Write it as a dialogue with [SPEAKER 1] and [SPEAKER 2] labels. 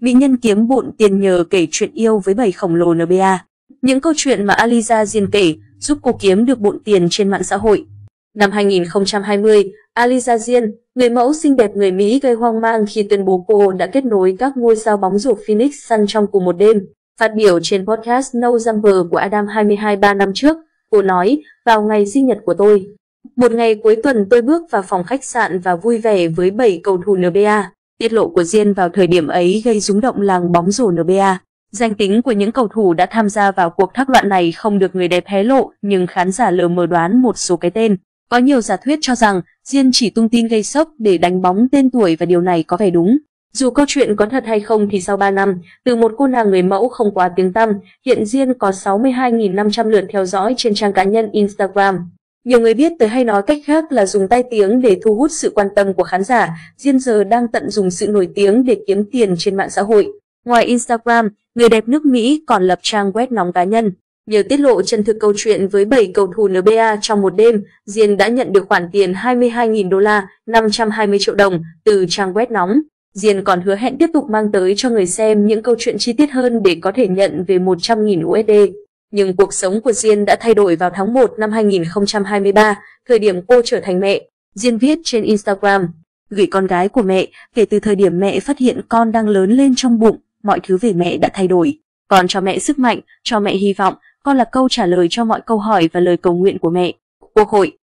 [SPEAKER 1] bị nhân kiếm bụn tiền nhờ kể chuyện yêu với bầy khổng lồ NBA. Những câu chuyện mà Aliza Diên kể giúp cô kiếm được bộn tiền trên mạng xã hội. Năm 2020, Aliza Diên, người mẫu xinh đẹp người Mỹ gây hoang mang khi tuyên bố cô đã kết nối các ngôi sao bóng rổ Phoenix Sun trong cùng một đêm. Phát biểu trên podcast No Jumper của Adam 22 3 năm trước, cô nói, vào ngày sinh nhật của tôi. Một ngày cuối tuần tôi bước vào phòng khách sạn và vui vẻ với 7 cầu thủ NBA. Tiết lộ của Diên vào thời điểm ấy gây rúng động làng bóng rổ NBA. Danh tính của những cầu thủ đã tham gia vào cuộc thác loạn này không được người đẹp hé lộ, nhưng khán giả lờ mờ đoán một số cái tên. Có nhiều giả thuyết cho rằng Diên chỉ tung tin gây sốc để đánh bóng tên tuổi và điều này có vẻ đúng. Dù câu chuyện có thật hay không thì sau 3 năm, từ một cô nàng người mẫu không quá tiếng tăm, hiện Diên có 62.500 lượt theo dõi trên trang cá nhân Instagram. Nhiều người biết tới hay nói cách khác là dùng tai tiếng để thu hút sự quan tâm của khán giả, Diên giờ đang tận dụng sự nổi tiếng để kiếm tiền trên mạng xã hội. Ngoài Instagram, người đẹp nước Mỹ còn lập trang web nóng cá nhân. Nhờ tiết lộ chân thực câu chuyện với 7 cầu thủ NBA trong một đêm, Diên đã nhận được khoản tiền 22.000 đô la, 520 triệu đồng từ trang web nóng. Diên còn hứa hẹn tiếp tục mang tới cho người xem những câu chuyện chi tiết hơn để có thể nhận về 100.000 USD. Nhưng cuộc sống của Diên đã thay đổi vào tháng 1 năm 2023, thời điểm cô trở thành mẹ. Diên viết trên Instagram, gửi con gái của mẹ, kể từ thời điểm mẹ phát hiện con đang lớn lên trong bụng, mọi thứ về mẹ đã thay đổi. Con cho mẹ sức mạnh, cho mẹ hy vọng, con là câu trả lời cho mọi câu hỏi và lời cầu nguyện của mẹ. Quốc hội